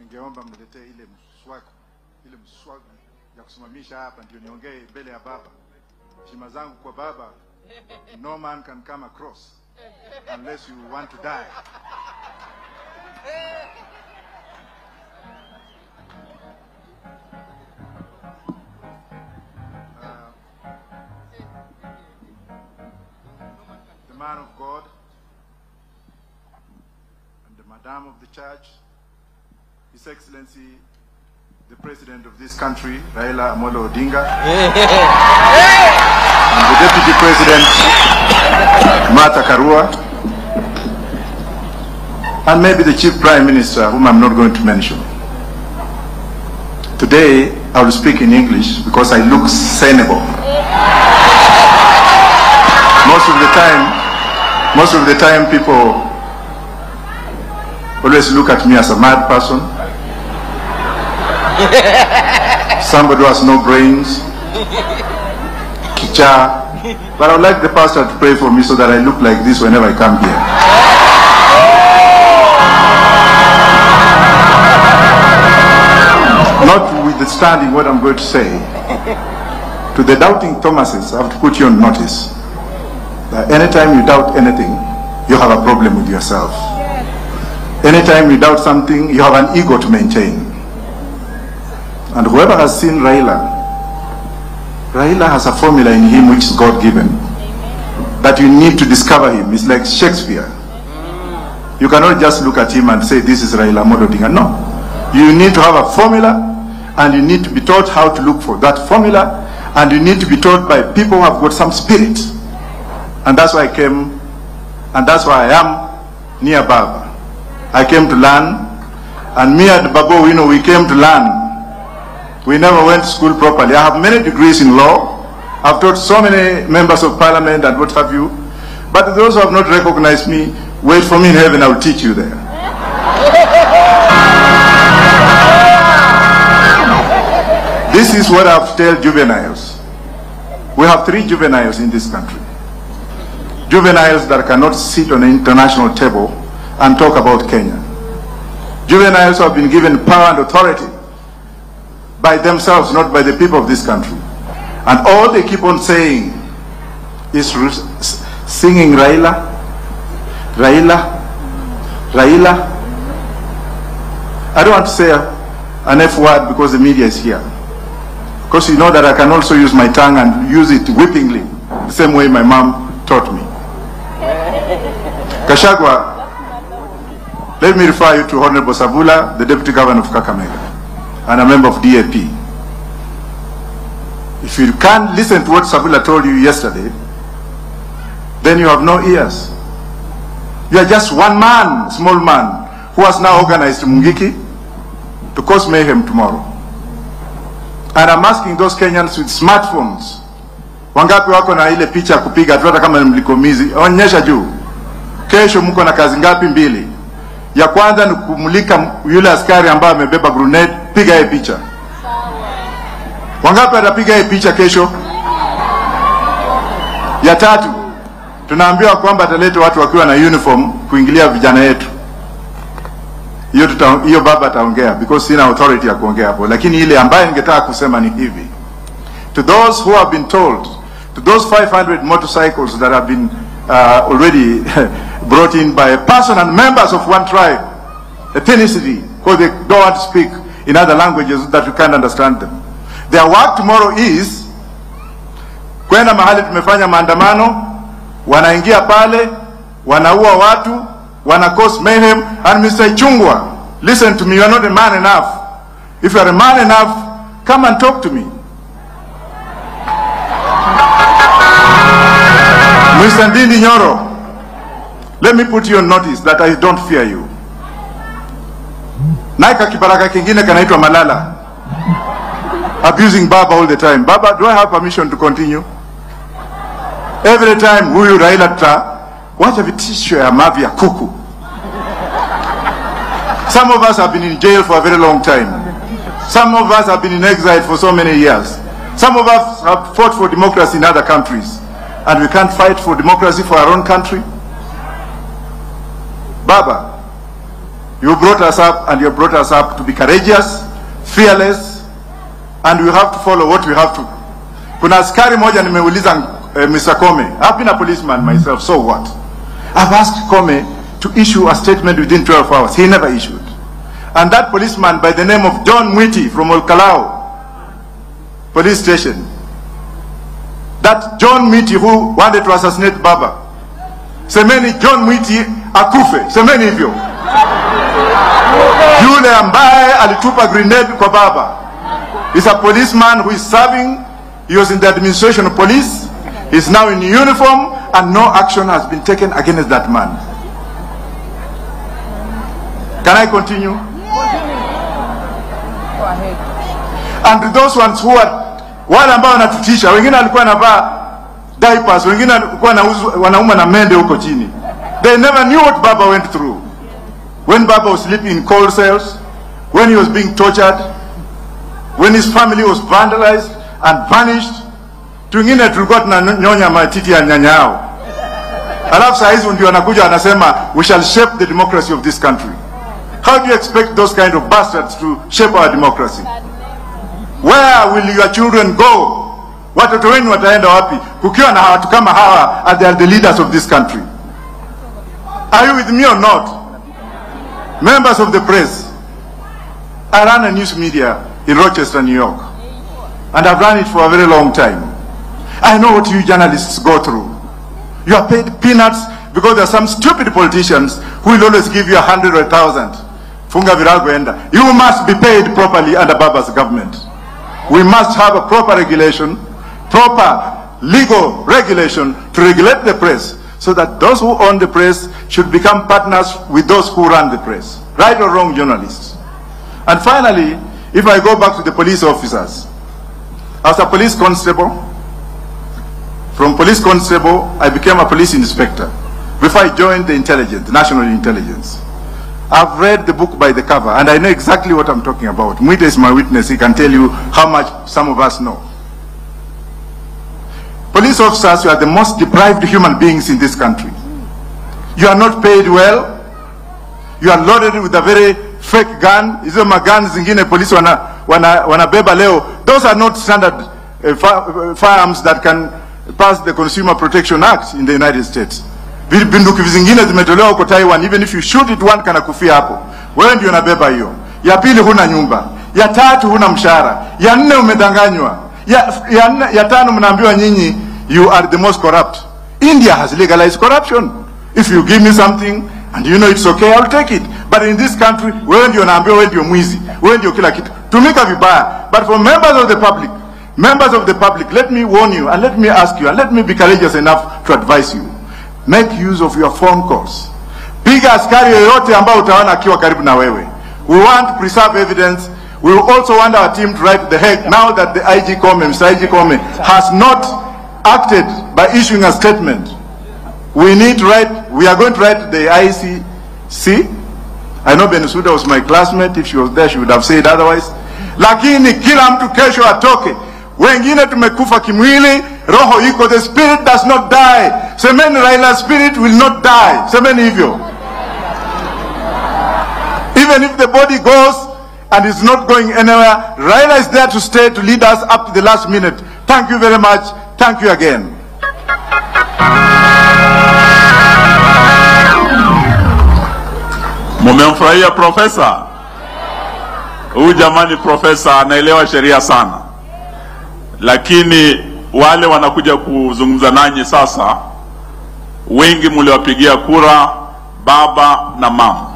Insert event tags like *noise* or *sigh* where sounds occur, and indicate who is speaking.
Speaker 1: ningeomba mniletee ile mswaki, ile mswaki ya kusimamisha hapa, ndio niongee mbele ya baba. Heshima zangu kwa baba, no man can come across unless you want to die. Uh, man of God and the Madam of the Church, His Excellency, the President of this country, Raila Amolo Odinga, *laughs* and the Deputy President, Martha Karua, and maybe the Chief Prime Minister, whom I'm not going to mention. Today, I will speak in English because I look sensible. Most of the time, most of the time people always look at me as a mad person. *laughs* Somebody who has no brains. *laughs* Kicha. But I would like the pastor to pray for me so that I look like this whenever I come here. *laughs* Notwithstanding what I'm going to say, to the doubting Thomases, I have to put you on notice that anytime you doubt anything, you have a problem with yourself. Anytime you doubt something, you have an ego to maintain. And whoever has seen Raila, Raila has a formula in him which is God given that you need to discover him. It's like Shakespeare. You cannot just look at him and say, This is Raila Mododinga. No. You need to have a formula and you need to be taught how to look for that formula and you need to be taught by people who have got some spirit. And that's why I came and that's why I am near Baba. I came to learn and me and Babo, you know, we came to learn. We never went to school properly. I have many degrees in law. I've taught so many members of parliament and what have you. But those who have not recognized me, wait for me in heaven, I will teach you there. *laughs* This is what I have to tell juveniles. We have three juveniles in this country. Juveniles that cannot sit on an international table and talk about Kenya. Juveniles who have been given power and authority by themselves, not by the people of this country. And all they keep on saying is singing Raila, Raila, Raila. I don't want to say an F word because the media is here. Because you know that I can also use my tongue and use it whippingly, the same way my mom taught me. Kashagwa, let me refer you to Honorable Savula, the Deputy Governor of Kakamega, and a member of DAP. If you can't listen to what Savila told you yesterday, then you have no ears. You are just one man, small man, who has now organized Mungiki to cause mayhem tomorrow. And I'm asking those Kenyans with smartphones, wangapi wako na ile picha kupiga hata kama mlikomizi, onyesha juu. Kesho mko na kazi ngapi? Mbili. Ya kwanza ni kumulika yule askari ambaye amebeba grenade, piga yeye picha. Wangapi atapiga yeye picha kesho? Ya tatu, tunaambiwa kwamba ataleta watu wakiwa na uniform kuingilia vijana yetu. Hiyo tuta hiyo baba ataongea because sina authority ya kuongea hapo, lakini ile ambayo ningetaka kusema ni hivi. To those who have been told, to those 500 motorcycles that have been uh, already *laughs* brought in by a person and members of one tribe, ethnicity, because they don't want to speak in other languages that you can't understand them. Their work tomorrow is kwenda mahali tumefanya maandamano, wanaingia pale, wanaua watu, wana cause mayhem, and Mr. Chungwa, listen to me, you are not a man enough. If you are a man enough, come and talk to me. Mr. Ndindi Nyoro, let me put you on notice that I don't fear you. Naika kibaraka kingine kanaitwa Malala. Abusing Baba all the time. Baba, do I have permission to continue? Every time huyu Raila tuta wacha vitisho ya mavi ya kuku. Some of us have been in jail for a very long time. Some of us have been in exile for so many years. Some of us have fought for democracy in other countries. And we can't fight for democracy for our own country. Baba, You brought us up and you brought us up to be courageous, fearless, and we have to follow what we have to. Kuna askari moja nimeuliza uh, Mr. Koome, I've been a policeman myself, so what? I've asked Koome to issue a statement within 12 hours. He never issued. And that policeman by the name of John Mwiti from Ol Kalou police station, that John Mwiti who wanted to assassinate Baba, semeni John Mwiti akufe, semeni hivyo. Yule ambaye alitupa grenade kwa Baba is a policeman who is serving, he was in the administration of police, He's now in uniform and no action has been taken against that man. Can I continue? And those ones who are wale ambao wanatutisha, wengine walikuwa wanavaa diapers, wengine walikuwa wanauma na mende huko chini. They never knew what Baba went through. When Baba was sleeping in cold cells, when he was being tortured, when his family was vandalized and vanished. Tungine tulikuwa tunanyonya matiti ya nyanya yao. Alafu saa hizi ndio wanakuja anasema we shall shape the democracy of this country. How do you expect those kind of bastards to shape our democracy? Where will your children go? Watoto wenu wataenda wapi kukiwa na watu kama hawa they are the leaders of this country? Are you with me or not? Members of the press, I run a news media in Rochester, New York, and I've run it for a very long time. I know what you journalists go through. You are paid peanuts because there are some stupid politicians who will always give you a hundred or a thousand. Funga virago enda. You must be paid properly under Baba's government. We must have a proper regulation, proper legal regulation to regulate the press so that those who own the press should become partners with those who run the press. Right or wrong journalists. And finally, if I go back to the police officers, as a police constable, from police constable, I became a police inspector before I joined the intelligence, the national intelligence. I've read the book by the cover and I know exactly what I'm talking about. Mwita is my witness. He can tell you how much some of us know. Police officers, you are the most deprived human beings in this country. You are not paid well. You are loaded with a very fake gun. Hizo magun zingine polisi wana, wana, wanabeba leo. Those are not standard uh, fi- firearms that can pass the Consumer Protection Act in the United States. Bunduki zingine zimetolewa huko Taiwan. Even if you shoot it one kana kufia hapo. Wewe ndio unabeba hiyo. Ya pili huna nyumba. Ya tatu huna mshahara. Ya nne umedanganywa. Ya, ya, ya tano mnaambiwa nyinyi you are the most corrupt. India has legalized corruption. If you give me something and you know it's okay, I'll take it. But in this country, wewe ndio naambiwa wewe ndio mwizi. Wewe ndio kila kitu. Tumika vibaya. But for members of the public, members of the public, let me warn you and let me ask you and let me be courageous enough to advise you. Make use of your phone calls. Piga askari yoyote ambao utaona akiwa karibu na wewe. We want to preserve evidence. We also want our team to write the heck now that the IG Koome, Mr. IG Koome, has not acted by issuing a statement. We need to write, we are going to write the ICC. I know Bensouda was my classmate. If she was there, she would have said otherwise. Lakini kila mtu kesho atoke. Wengine tumekufa kimwili, roho iko, the spirit does not die. Semeni Raila spirit will not die. Semeni hivyo. Even if the body goes and is not going anywhere, Raila is there to stay to lead us up to the last minute. Thank you very much. Thank you again.
Speaker 2: Mumemfurahia profesa huyu? Jamani, profesa anaelewa sheria sana, lakini wale wanakuja kuzungumza nanyi sasa, wengi mliwapigia kura baba na mama.